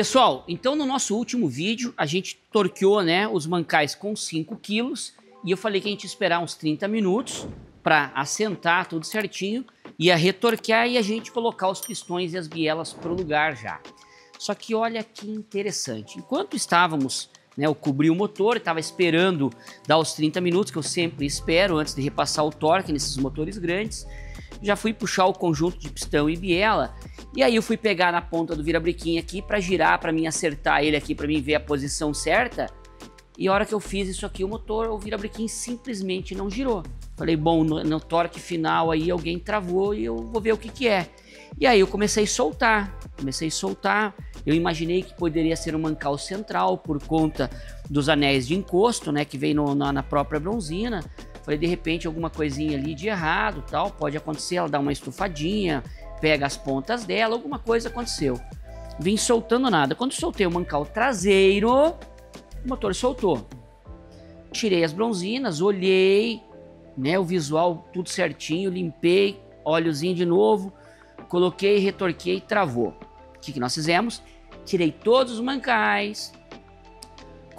Pessoal, então no nosso último vídeo a gente torqueou né, os mancais com 5 quilos e eu falei que a gente ia esperar uns 30 minutos para assentar tudo certinho, ia retorquear e a gente colocar os pistões e as bielas para o lugar já. Só que olha que interessante, enquanto estávamos, né, eu cobri o motor, estava esperando dar os 30 minutos, que eu sempre espero antes de repassar o torque nesses motores grandes, já fui puxar o conjunto de pistão e biela e aí eu fui pegar na ponta do virabrequim aqui para girar, para mim acertar ele aqui, para mim ver a posição certa. E a hora que eu fiz isso aqui, o motor, o virabrequim simplesmente não girou. Falei, bom, no, no torque final aí alguém travou e eu vou ver o que que é. E aí eu comecei a soltar, comecei a soltar. Eu imaginei que poderia ser um mancal central por conta dos anéis de encosto, né, que vem no, na, na própria bronzina. Falei, de repente alguma coisinha ali de errado, tal, pode acontecer, ela dá uma estufadinha, pega as pontas dela, alguma coisa aconteceu. Vim soltando nada. Quando soltei o mancal traseiro, o motor soltou. Tirei as bronzinas, olhei, né, o visual tudo certinho, limpei, óleozinho de novo, coloquei, retorquei, travou. O que, que nós fizemos? Tirei todos os mancais,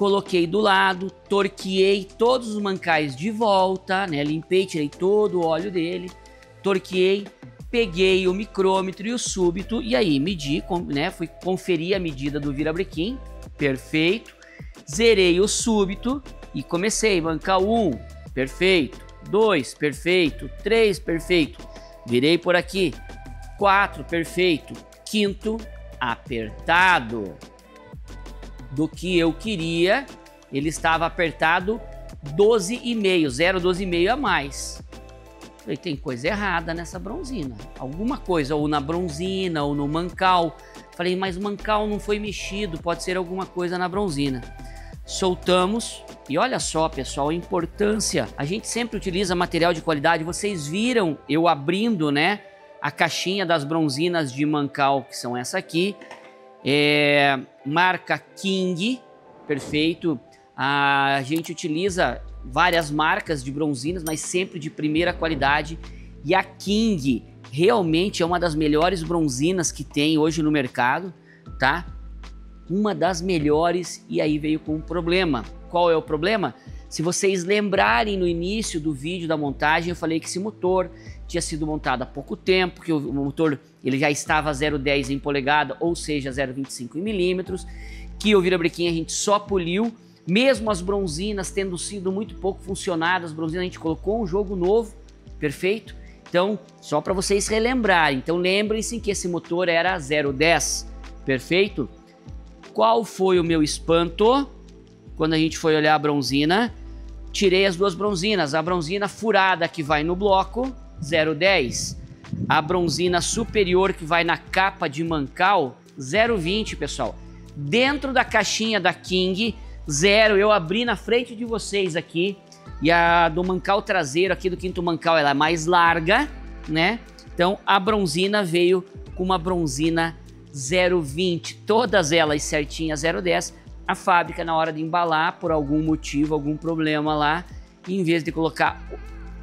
coloquei do lado, torqueei todos os mancais de volta, né, limpei, tirei todo o óleo dele, torqueei, peguei o micrômetro e o súbito e aí medi, né, fui conferir a medida do virabrequim, perfeito, zerei o súbito e comecei, banca 1, perfeito, 2, perfeito, 3, perfeito, virei por aqui, 4, perfeito, quinto, apertado, do que eu queria, ele estava apertado 12,5, 0,12,5 a mais. Falei, tem coisa errada nessa bronzina. Alguma coisa, ou na bronzina, ou no mancal. Falei, mas o mancal não foi mexido, pode ser alguma coisa na bronzina. Soltamos, e olha só, pessoal, a importância. A gente sempre utiliza material de qualidade. Vocês viram eu abrindo, né, a caixinha das bronzinas de mancal, que são essa aqui. É, marca King, perfeito. A gente utiliza várias marcas de bronzinas, mas sempre de primeira qualidade. E a King realmente é uma das melhores bronzinas que tem hoje no mercado, tá? Uma das melhores e aí veio com um problema. Qual é o problema? Se vocês lembrarem no início do vídeo da montagem, eu falei que esse motor tinha sido montado há pouco tempo, que o motor ele já estava 0,10 em polegada, ou seja, 0,25 em milímetros, que o virabrequim a gente só poliu mesmo as bronzinas tendo sido muito pouco funcionadas, as bronzinas a gente colocou um jogo novo, perfeito? Então, só para vocês relembrarem. Então, lembrem-se que esse motor era 010, perfeito? Qual foi o meu espanto quando a gente foi olhar a bronzina? Tirei as duas bronzinas, a bronzina furada que vai no bloco, 010. A bronzina superior que vai na capa de mancal, 020, pessoal. Dentro da caixinha da King, zero. Eu abri na frente de vocês aqui. E a do mancal traseiro aqui do quinto mancal ela é mais larga, né? Então a bronzina veio com uma bronzina 0,20, todas elas certinhas 0,10. A fábrica na hora de embalar, por algum motivo, algum problema lá, em vez de colocar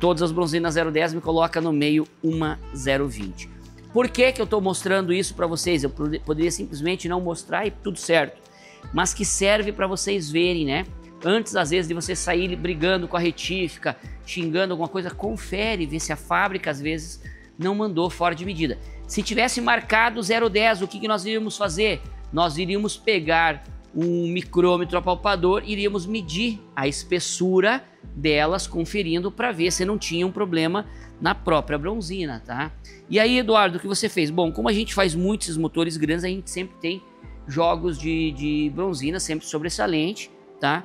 todas as bronzinas 0,10, me coloca no meio uma 0,20. Por que, que eu estou mostrando isso para vocês? Eu poderia simplesmente não mostrar e tudo certo mas que serve para vocês verem, né? Antes, às vezes, de você sair brigando com a retífica, xingando alguma coisa, confere, vê se a fábrica, às vezes, não mandou fora de medida. Se tivesse marcado 0,10, o que, que nós iríamos fazer? Nós iríamos pegar um micrômetro apalpador, iríamos medir a espessura delas, conferindo para ver se não tinha um problema na própria bronzina, tá? E aí, Eduardo, o que você fez? Bom, como a gente faz muitos motores grandes, a gente sempre tem jogos de, de bronzina, sempre sobressalente, tá?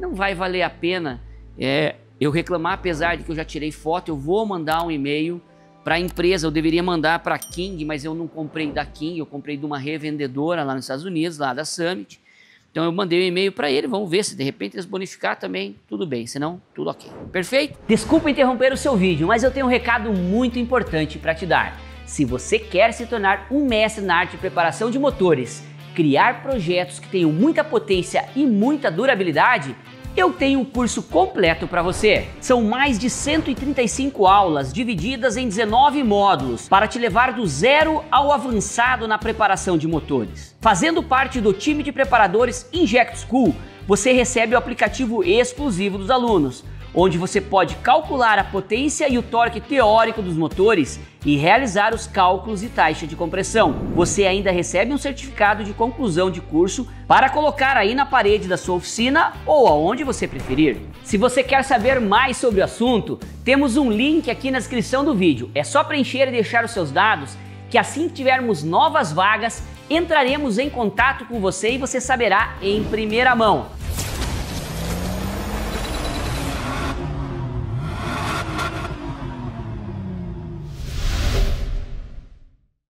Não vai valer a pena é, eu reclamar, apesar de que eu já tirei foto, eu vou mandar um e-mail para a empresa, eu deveria mandar para a King, mas eu não comprei da King, eu comprei de uma revendedora lá nos Estados Unidos, lá da Summit. Então eu mandei um e-mail para ele, vamos ver se de repente eles bonificar também, tudo bem, senão tudo ok. Perfeito? Desculpa interromper o seu vídeo, mas eu tenho um recado muito importante para te dar. Se você quer se tornar um mestre na arte de preparação de motores criar projetos que tenham muita potência e muita durabilidade, eu tenho um curso completo para você. São mais de 135 aulas divididas em 19 módulos para te levar do zero ao avançado na preparação de motores. Fazendo parte do time de preparadores Inject School, você recebe o aplicativo exclusivo dos alunos onde você pode calcular a potência e o torque teórico dos motores e realizar os cálculos e taxa de compressão. Você ainda recebe um certificado de conclusão de curso para colocar aí na parede da sua oficina ou aonde você preferir. Se você quer saber mais sobre o assunto, temos um link aqui na descrição do vídeo. É só preencher e deixar os seus dados que assim que tivermos novas vagas, entraremos em contato com você e você saberá em primeira mão.